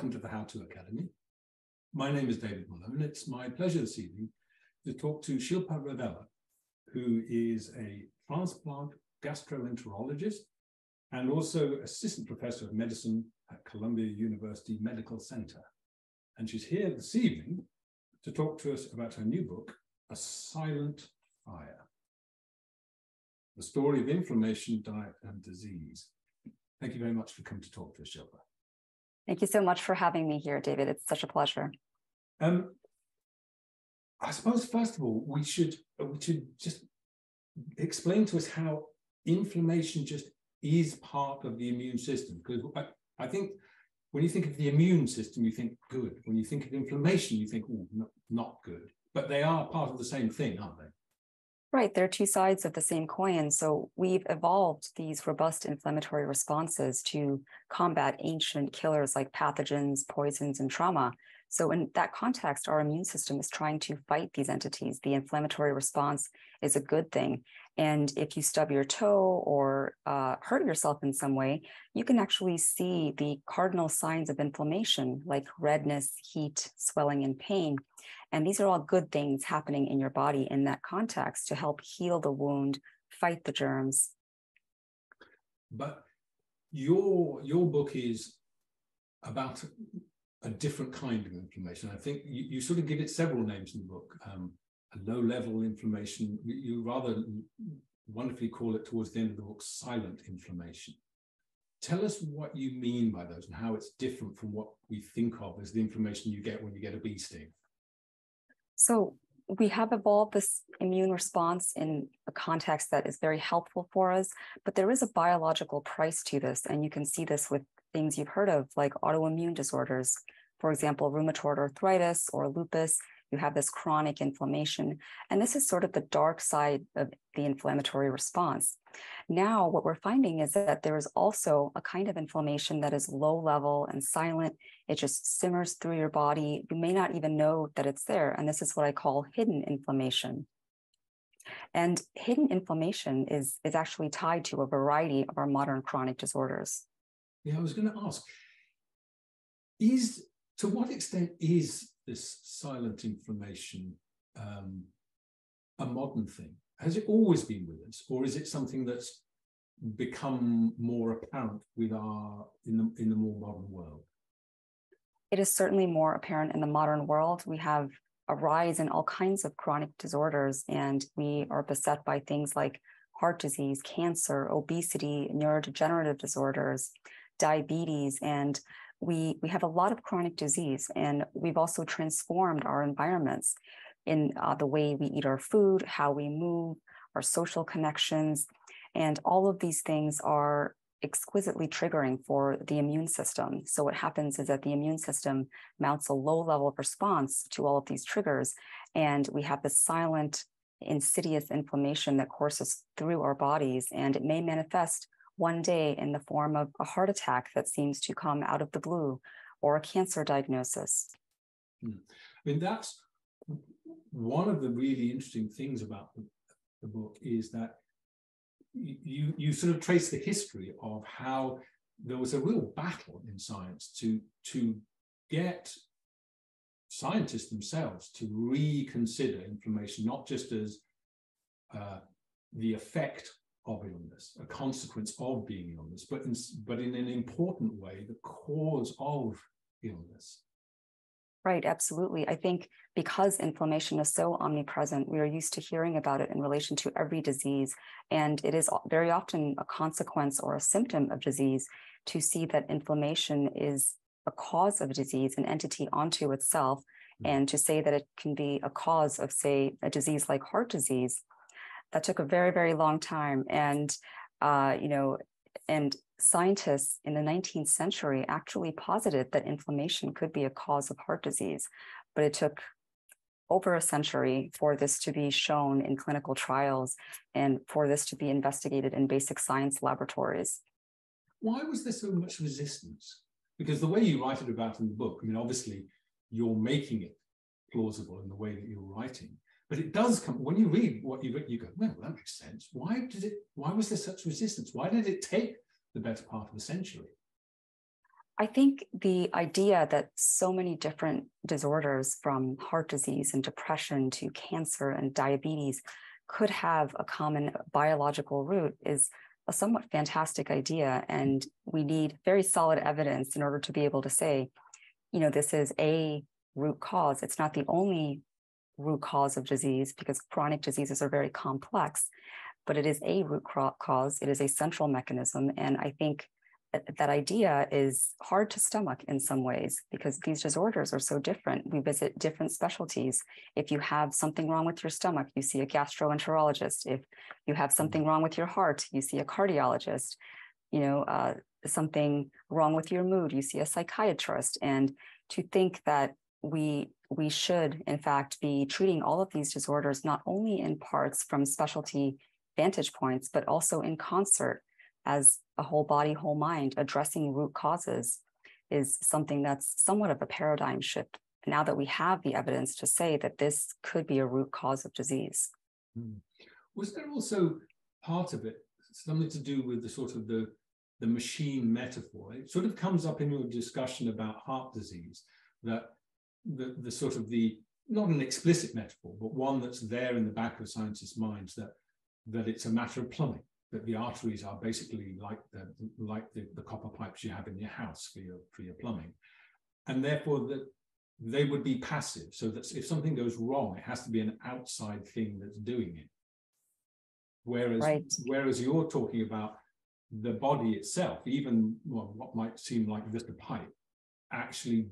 welcome to the How To Academy. My name is David Malone. It's my pleasure this evening to talk to Shilpa Ravella, who is a transplant gastroenterologist and also assistant professor of medicine at Columbia University Medical Center. And she's here this evening to talk to us about her new book, A Silent Fire The Story of Inflammation, Diet, and Disease. Thank you very much for coming to talk to us, Shilpa. Thank you so much for having me here, David. It's such a pleasure. Um, I suppose first of all, we should we should just explain to us how inflammation just is part of the immune system. Because I, I think when you think of the immune system, you think good. When you think of inflammation, you think, oh, not, not good. But they are part of the same thing, aren't they? Right, they're two sides of the same coin. So we've evolved these robust inflammatory responses to combat ancient killers like pathogens, poisons, and trauma. So in that context, our immune system is trying to fight these entities. The inflammatory response is a good thing. And if you stub your toe or uh, hurt yourself in some way, you can actually see the cardinal signs of inflammation like redness, heat, swelling, and pain. And these are all good things happening in your body in that context to help heal the wound, fight the germs. But your your book is about a different kind of inflammation. I think you, you sort of give it several names in the book. Um, a low level inflammation. You rather wonderfully call it towards the end of the book silent inflammation. Tell us what you mean by those and how it's different from what we think of as the inflammation you get when you get a bee sting. So we have evolved this immune response in a context that is very helpful for us, but there is a biological price to this. And you can see this with things you've heard of, like autoimmune disorders. For example, rheumatoid arthritis or lupus you have this chronic inflammation. And this is sort of the dark side of the inflammatory response. Now, what we're finding is that there is also a kind of inflammation that is low level and silent. It just simmers through your body. You may not even know that it's there. And this is what I call hidden inflammation. And hidden inflammation is, is actually tied to a variety of our modern chronic disorders. Yeah, I was going to ask is to what extent is this silent inflammation um, a modern thing? Has it always been with us, or is it something that's become more apparent with our in the in the more modern world? It is certainly more apparent in the modern world. We have a rise in all kinds of chronic disorders, and we are beset by things like heart disease, cancer, obesity, neurodegenerative disorders, diabetes, and we, we have a lot of chronic disease, and we've also transformed our environments in uh, the way we eat our food, how we move, our social connections. And all of these things are exquisitely triggering for the immune system. So, what happens is that the immune system mounts a low level of response to all of these triggers. And we have this silent, insidious inflammation that courses through our bodies, and it may manifest one day in the form of a heart attack that seems to come out of the blue or a cancer diagnosis. Hmm. I mean, that's one of the really interesting things about the, the book is that you, you sort of trace the history of how there was a real battle in science to, to get scientists themselves to reconsider inflammation, not just as uh, the effect of illness, a consequence of being illness, but in, but in an important way, the cause of illness. Right, absolutely. I think because inflammation is so omnipresent, we are used to hearing about it in relation to every disease. And it is very often a consequence or a symptom of disease to see that inflammation is a cause of disease, an entity onto itself, mm-hmm. and to say that it can be a cause of, say, a disease like heart disease that took a very very long time. And uh, you know and scientists in the 19th century actually posited that inflammation could be a cause of heart disease but it took over a century for this to be shown in clinical trials and for this to be investigated in basic science laboratories. Why was there so much resistance? Because the way you write it about in the book i mean obviously you're making it plausible in the way that you're writing but it does come when you read what you read, you go, well, that makes sense. Why did it? Why was there such resistance? Why did it take the better part of a century? I think the idea that so many different disorders, from heart disease and depression to cancer and diabetes, could have a common biological root is a somewhat fantastic idea. And we need very solid evidence in order to be able to say, you know, this is a root cause. It's not the only root cause of disease because chronic diseases are very complex, but it is a root cause. It is a central mechanism. And I think that idea is hard to stomach in some ways because these disorders are so different. We visit different specialties. If you have something wrong with your stomach, you see a gastroenterologist. If you have something wrong with your heart, you see a cardiologist. You know, uh, something wrong with your mood, you see a psychiatrist. And to think that we we should, in fact, be treating all of these disorders not only in parts from specialty vantage points, but also in concert as a whole body, whole mind, addressing root causes is something that's somewhat of a paradigm shift now that we have the evidence to say that this could be a root cause of disease. Hmm. Was there also part of it something to do with the sort of the the machine metaphor? It sort of comes up in your discussion about heart disease that the the sort of the not an explicit metaphor, but one that's there in the back of scientists' minds that that it's a matter of plumbing that the arteries are basically like the like the, the copper pipes you have in your house for your for your plumbing, and therefore that they would be passive. So that if something goes wrong, it has to be an outside thing that's doing it. Whereas right. whereas you're talking about the body itself, even well, what might seem like just a pipe, actually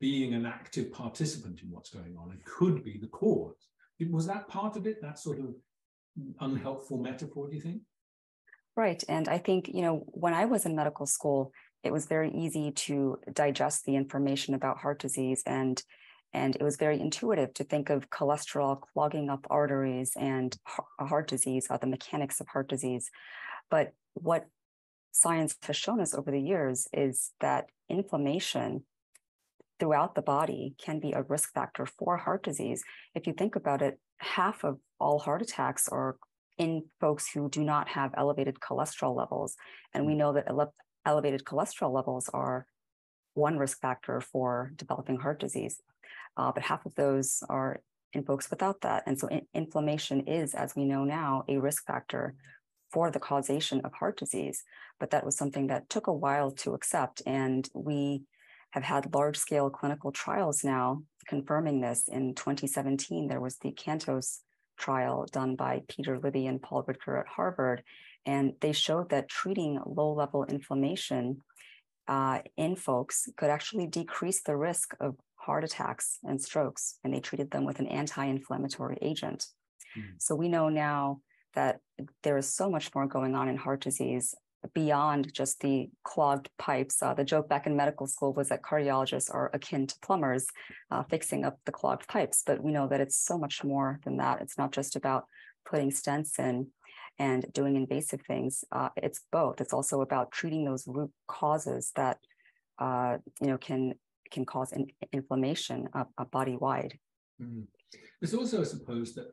being an active participant in what's going on, it could be the cause. Was that part of it? That sort of unhelpful metaphor, do you think? Right. And I think, you know, when I was in medical school, it was very easy to digest the information about heart disease and and it was very intuitive to think of cholesterol clogging up arteries and heart disease, or the mechanics of heart disease. But what science has shown us over the years is that inflammation throughout the body can be a risk factor for heart disease. If you think about it, half of all heart attacks are in folks who do not have elevated cholesterol levels. And we mm. know that ele- elevated cholesterol levels are one risk factor for developing heart disease. Uh, but half of those are in folks without that. And so in- inflammation is, as we know now, a risk factor for the causation of heart disease. But that was something that took a while to accept. And we have had large scale clinical trials now confirming this. In 2017, there was the CANTOS trial done by Peter Libby and Paul Ridker at Harvard. And they showed that treating low level inflammation uh, in folks could actually decrease the risk of heart attacks and strokes. And they treated them with an anti inflammatory agent. Mm. So we know now that there is so much more going on in heart disease beyond just the clogged pipes. Uh, the joke back in medical school was that cardiologists are akin to plumbers uh, fixing up the clogged pipes, but we know that it's so much more than that. It's not just about putting stents in and doing invasive things. Uh, it's both. It's also about treating those root causes that uh, you know can can cause in, inflammation body wide. Mm. There's also, I suppose, that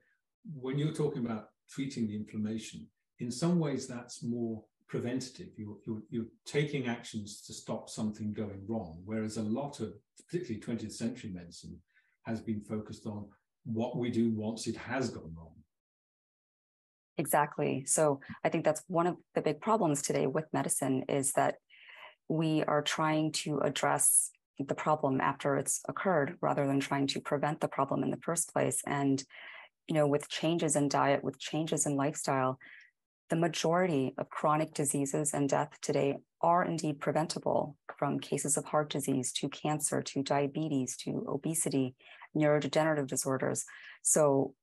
when you're talking about treating the inflammation, in some ways that's more preventative. You're, you're, you're, taking actions to stop something going wrong, whereas a lot of, particularly 20th century medicine, has been focused on what we do once it has gone wrong. Exactly. So I think that's one of the big problems today with medicine is that we are trying to address the problem after it's occurred rather than trying to prevent the problem in the first place. And, you know, with changes in diet, with changes in lifestyle, the majority of chronic diseases and death today are indeed preventable from cases of heart disease to cancer to diabetes to obesity, neurodegenerative disorders. So,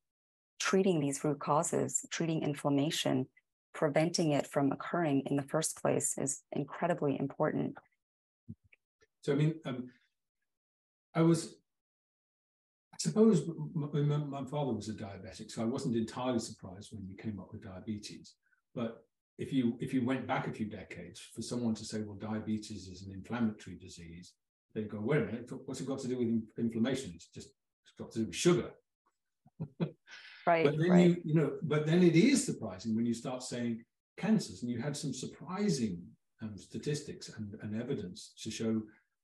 treating these root causes, treating inflammation, preventing it from occurring in the first place is incredibly important. So, I mean, um, I was, I suppose my, my, father was a diabetic, so I wasn't entirely surprised when you came up with diabetes. But if you if you went back a few decades, for someone to say, well, diabetes is an inflammatory disease, they'd go, wait a minute, what's it got to do with inflammation? It's just it's got to do with sugar. right. But then right. you you know, but then it is surprising when you start saying cancers, and you had some surprising um, statistics and, and evidence to show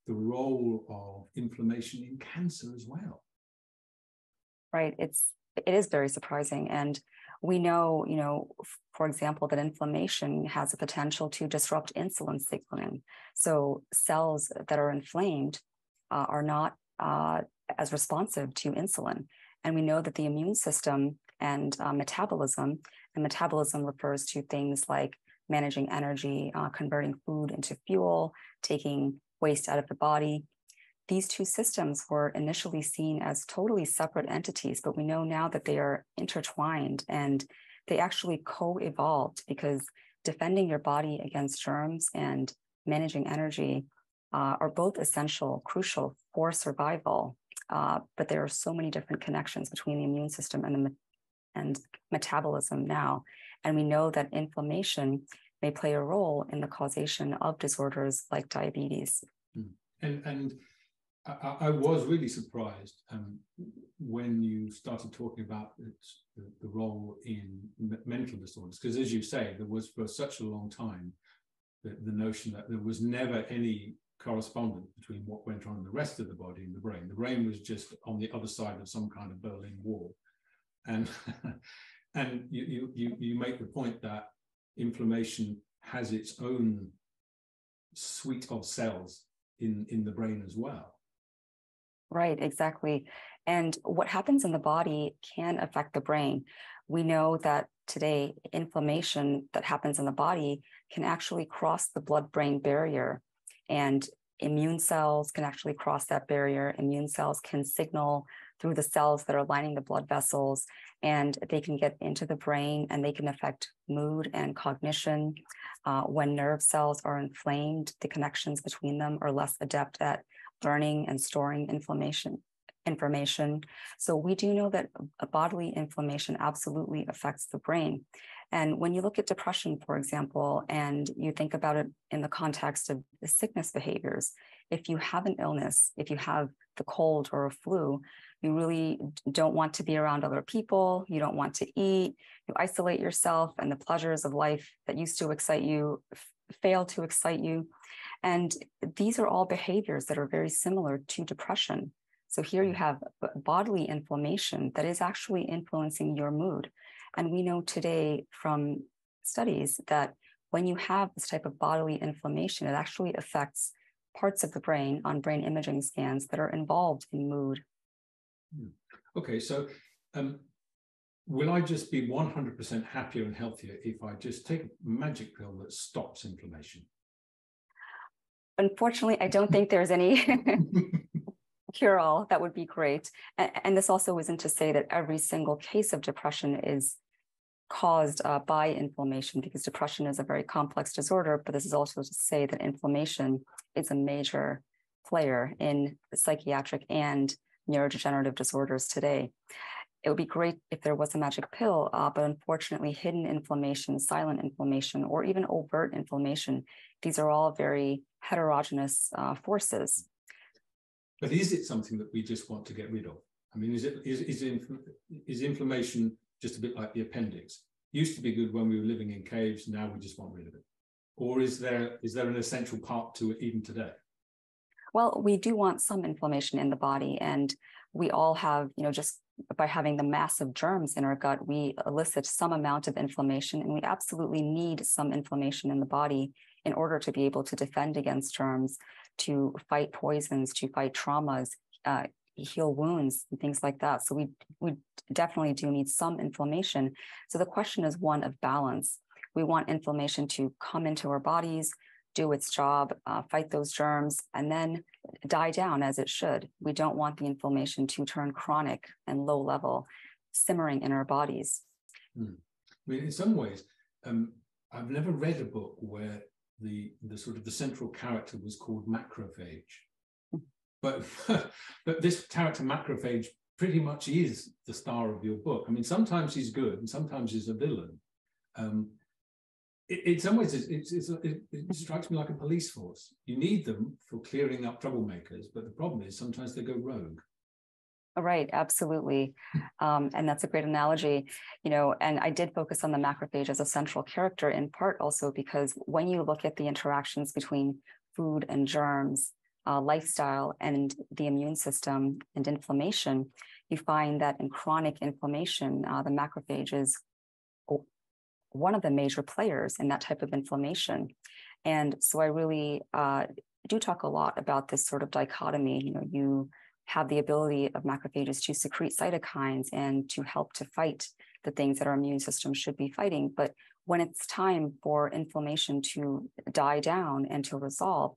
the role of inflammation in cancer as well. Right. It's it is very surprising, and we know, you know, for example, that inflammation has a potential to disrupt insulin signaling. So cells that are inflamed uh, are not uh, as responsive to insulin, and we know that the immune system and uh, metabolism, and metabolism refers to things like managing energy, uh, converting food into fuel, taking waste out of the body. These two systems were initially seen as totally separate entities, but we know now that they are intertwined and they actually co evolved because defending your body against germs and managing energy uh, are both essential, crucial for survival. Uh, but there are so many different connections between the immune system and the and metabolism now. And we know that inflammation may play a role in the causation of disorders like diabetes. Hmm. And, and I, I was really surprised um, when you started talking about the, the role in mental disorders, because as you say, there was for such a long time the, the notion that there was never any correspondence between what went on in the rest of the body and the brain. The brain was just on the other side of some kind of Berlin Wall, and and you you you make the point that inflammation has its own suite of cells in in the brain as well. Right, exactly. And what happens in the body can affect the brain. We know that today inflammation that happens in the body can actually cross the blood brain barrier and immune cells can actually cross that barrier. Immune cells can signal through the cells that are lining the blood vessels, and they can get into the brain and they can affect mood and cognition. Uh, when nerve cells are inflamed, the connections between them are less adept at learning and storing inflammation information. So we do know that bodily inflammation absolutely affects the brain. And when you look at depression, for example, and you think about it in the context of the sickness behaviors, if you have an illness, if you have the cold or a flu, you really don't want to be around other people. You don't want to eat. You isolate yourself, and the pleasures of life that used to excite you fail to excite you. And these are all behaviors that are very similar to depression. So here you have bodily inflammation that is actually influencing your mood. And we know today from studies that when you have this type of bodily inflammation, it actually affects parts of the brain on brain imaging scans that are involved in mood. Hmm. Okay, so um, will I just be 100% happier and healthier if I just take a magic pill that stops inflammation? Unfortunately, I don't think there's any cure all. That would be great. And, and, this also isn't to say that every single case of depression is caused uh, by inflammation because depression is a very complex disorder, but this is also to say that inflammation is a major player in psychiatric and neurodegenerative disorders today. It would be great if there was a magic pill, uh, but unfortunately, hidden inflammation, silent inflammation, or even overt inflammation, these are all very heterogeneous uh, forces. But is it something that we just want to get rid of? I mean, is it is is, is inflammation just a bit like the appendix? Used to be good when we were living in caves. Now we just want rid of it. Or is there is there an essential part to it even today? Well, we do want some inflammation in the body, and we all have, you know, just by having the massive germs in our gut, we elicit some amount of inflammation, and we absolutely need some inflammation in the body in order to be able to defend against germs, to fight poisons, to fight traumas, uh, heal wounds, and things like that. So we we definitely do need some inflammation. So the question is one of balance. We want inflammation to come into our bodies, do its job, uh, fight those germs, and then die down as it should. We don't want the inflammation to turn chronic and low level, simmering in our bodies. Hmm. I mean, in some ways, um, I've never read a book where the the sort of the central character was called macrophage, hmm. but but this character macrophage pretty much is the star of your book. I mean, sometimes he's good and sometimes he's a villain. Um, in some ways, it's, it's, it, it strikes me like a police force. You need them for clearing up troublemakers, but the problem is sometimes they go rogue. Right, absolutely. Um, and that's a great analogy, you know, and I did focus on the macrophage as a central character in part also because when you look at the interactions between food and germs, uh, lifestyle and the immune system and inflammation, you find that in chronic inflammation, uh, the macrophage is one of the major players in that type of inflammation. And so I really uh, do talk a lot about this sort of dichotomy. You know, you have the ability of macrophages to secrete cytokines and to help to fight the things that our immune system should be fighting. But when it's time for inflammation to die down and to resolve,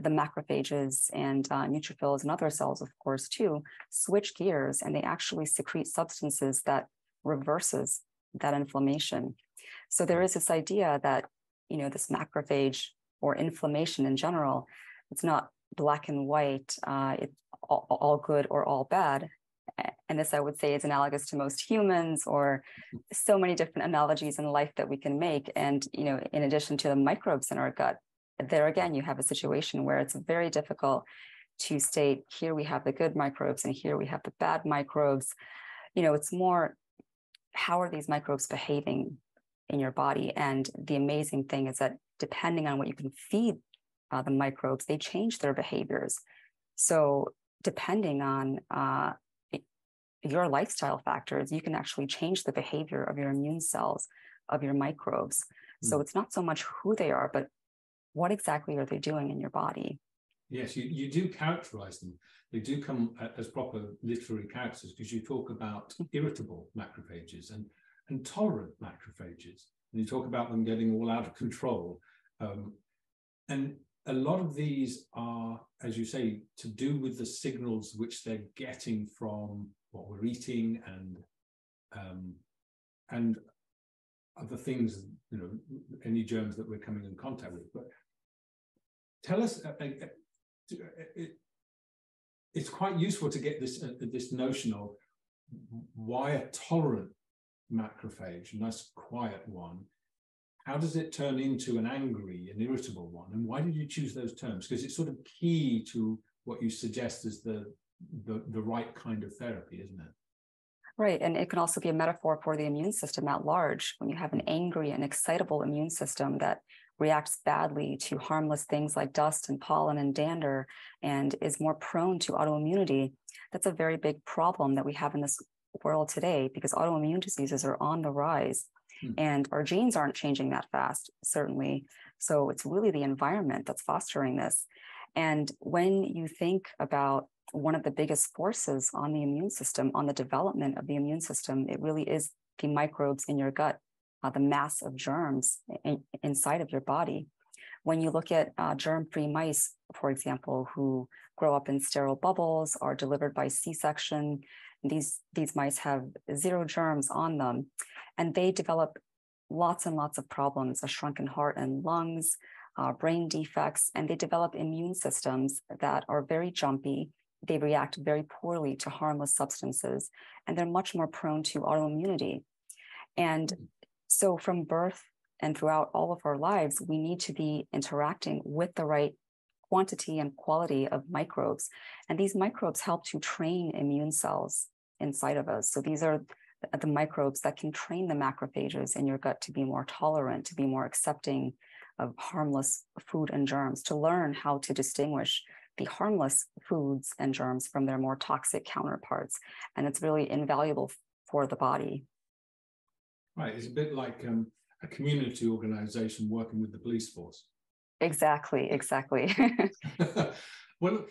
the macrophages and uh, neutrophils and other cells, of course, too, switch gears and they actually secrete substances that reverses that inflammation. So there is this idea that, you know, this macrophage or inflammation in general, it's not black and white, uh, it's all, all good or all bad. And this, I would say, is analogous to most humans, or so many different analogies in life that we can make. And you know, in addition to the microbes in our gut, there again, you have a situation where it's very difficult to state here we have the good microbes and here we have the bad microbes. You know, it's more how are these microbes behaving in your body? And the amazing thing is that depending on what you can feed uh, the microbes, they change their behaviors. So, depending on uh, your lifestyle factors, you can actually change the behavior of your immune cells, of your microbes. Mm. So, hmm. it's not so much who they are, but what exactly are they doing in your body? Yes, you, you do characterize them. They do come as proper literary characters because you talk about hmm. irritable macrophages and, and tolerant macrophages. And you talk about them getting all out of control. Um, and a lot of these are, as you say, to do with the signals which they're getting from what we're eating and um, and other things, you know, any germs that we're coming in contact with. But tell us, uh, uh, uh it, it's quite useful to get this uh, this notion of why a tolerant macrophage, a nice quiet one, how does it turn into an angry and irritable one? And why did you choose those terms? Because it's sort of key to what you suggest is the, the, the right kind of therapy, isn't it? Right. And it can also be a metaphor for the immune system at large. When you have an angry and excitable immune system that reacts badly to harmless things like dust and pollen and dander and is more prone to autoimmunity, that's a very big problem that we have in this world today because autoimmune diseases are on the rise. Hmm. And our genes aren't changing that fast, certainly. So it's really the environment that's fostering this. And when you think about one of the biggest forces on the immune system, on the development of the immune system, it really is the microbes in your gut, uh, the mass of germs in, inside of your body. When you look at uh, germ free mice, for example, who grow up in sterile bubbles, are delivered by C section, these, these mice have zero germs on them. And they develop lots and lots of problems a shrunken heart and lungs uh, brain defects and they develop immune systems that are very jumpy. They react very poorly to harmless substances and they're much more prone to autoimmunity. And so from birth and throughout all of our lives we need to be interacting with the right quantity and quality of microbes. And these microbes help to train immune cells inside of us so these are the microbes that can train the macrophages in your gut to be more tolerant, to be more accepting of harmless food and germs, to learn how to distinguish the harmless foods and germs from their more toxic counterparts. And it's really invaluable for the body. Right. It's a bit like um, a community organization working with the police force. Exactly. Exactly. well,